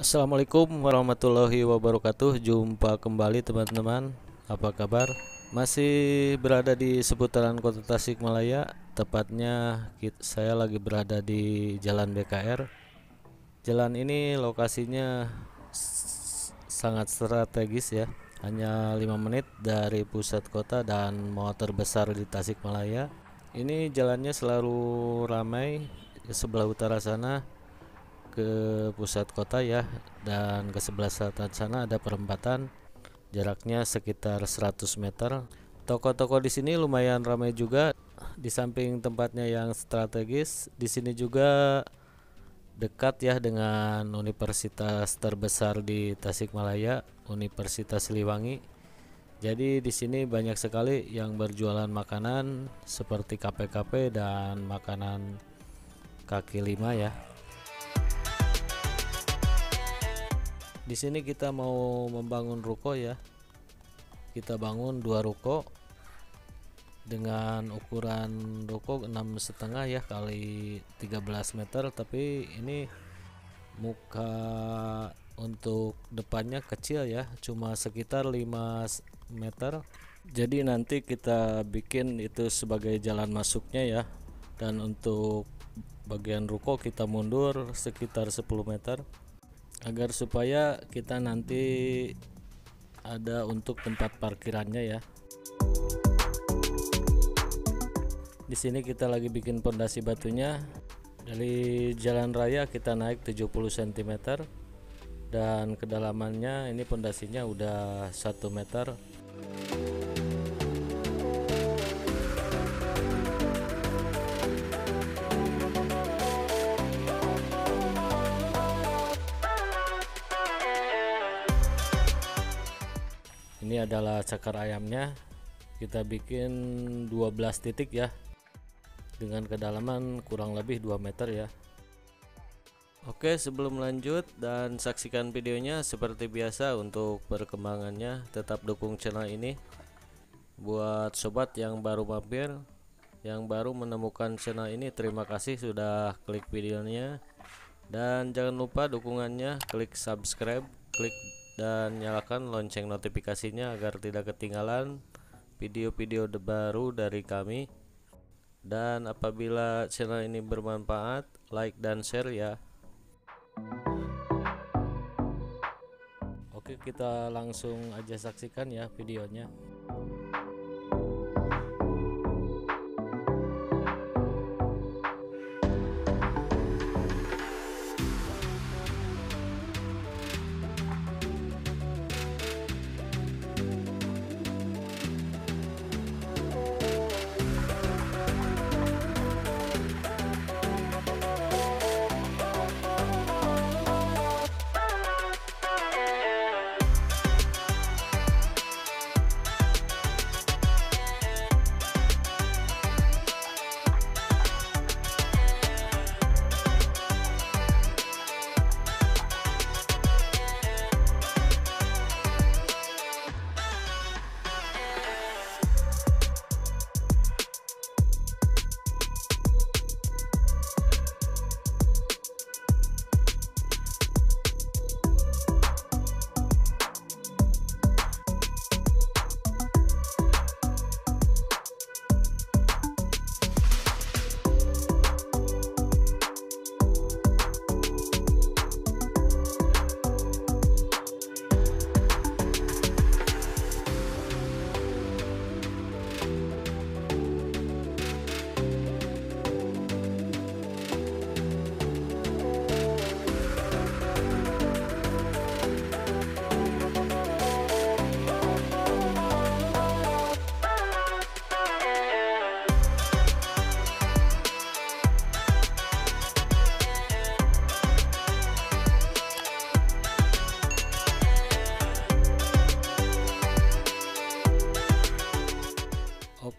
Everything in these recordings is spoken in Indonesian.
Assalamualaikum warahmatullahi wabarakatuh. Jumpa kembali teman-teman. Apa kabar? Masih berada di seputaran kota Tasikmalaya. Tepatnya saya lagi berada di Jalan BKR Jalan ini lokasinya sangat strategis ya. Hanya 5 menit dari pusat kota dan mall terbesar di Tasikmalaya. Ini jalannya selalu ramai Sebelah utara sana ke pusat kota ya dan ke sebelah selatan sana ada perempatan jaraknya sekitar 100 meter. Toko-toko di sini lumayan ramai juga di samping tempatnya yang strategis di sini juga dekat ya dengan universitas terbesar di Tasikmalaya Universitas Siliwangi. Jadi di sini banyak sekali yang berjualan makanan seperti KP-KP dan makanan kaki lima ya di sini kita mau membangun ruko ya. Kita bangun dua ruko dengan ukuran ruko enam setengah ya kali 13 meter. Tapi ini muka untuk depannya kecil ya cuma sekitar 5 meter. Jadi nanti kita bikin itu sebagai jalan masuknya ya. Dan untuk bagian ruko kita mundur sekitar 10 meter agar supaya kita nanti ada untuk tempat parkirannya ya. Di sini kita lagi bikin pondasi batunya. Dari jalan raya kita naik 70 cm dan kedalamannya ini pondasinya udah 1 meter ini adalah cakar ayamnya. Kita bikin 12 titik ya. Dengan kedalaman kurang lebih 2 meter ya. Oke sebelum lanjut dan saksikan videonya seperti biasa untuk perkembangannya tetap dukung channel ini. Buat sobat yang baru mampir yang baru menemukan channel ini terima kasih sudah klik videonya. Dan jangan lupa dukungannya klik subscribe klik dan nyalakan lonceng notifikasinya agar tidak ketinggalan video-video baru dari kami. Dan apabila channel ini bermanfaat like dan share ya. Oke kita langsung aja saksikan ya videonya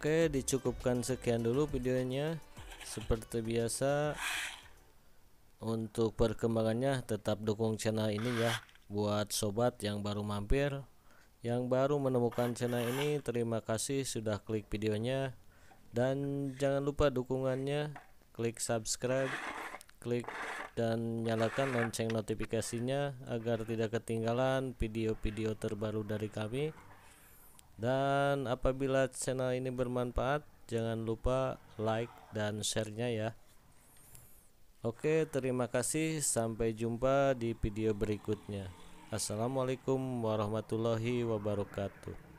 Oke dicukupkan sekian dulu videonya. Seperti biasa untuk perkembangannya tetap dukung channel ini ya. Buat sobat yang baru mampir yang baru menemukan channel ini terima kasih sudah klik videonya. Dan jangan lupa dukungannya klik subscribe klik dan nyalakan lonceng notifikasinya agar tidak ketinggalan video-video terbaru dari kami. Dan apabila channel ini bermanfaat, jangan lupa like dan share-nya ya. Oke, terima kasih. Sampai jumpa di video berikutnya. Assalamualaikum warahmatullahi wabarakatuh.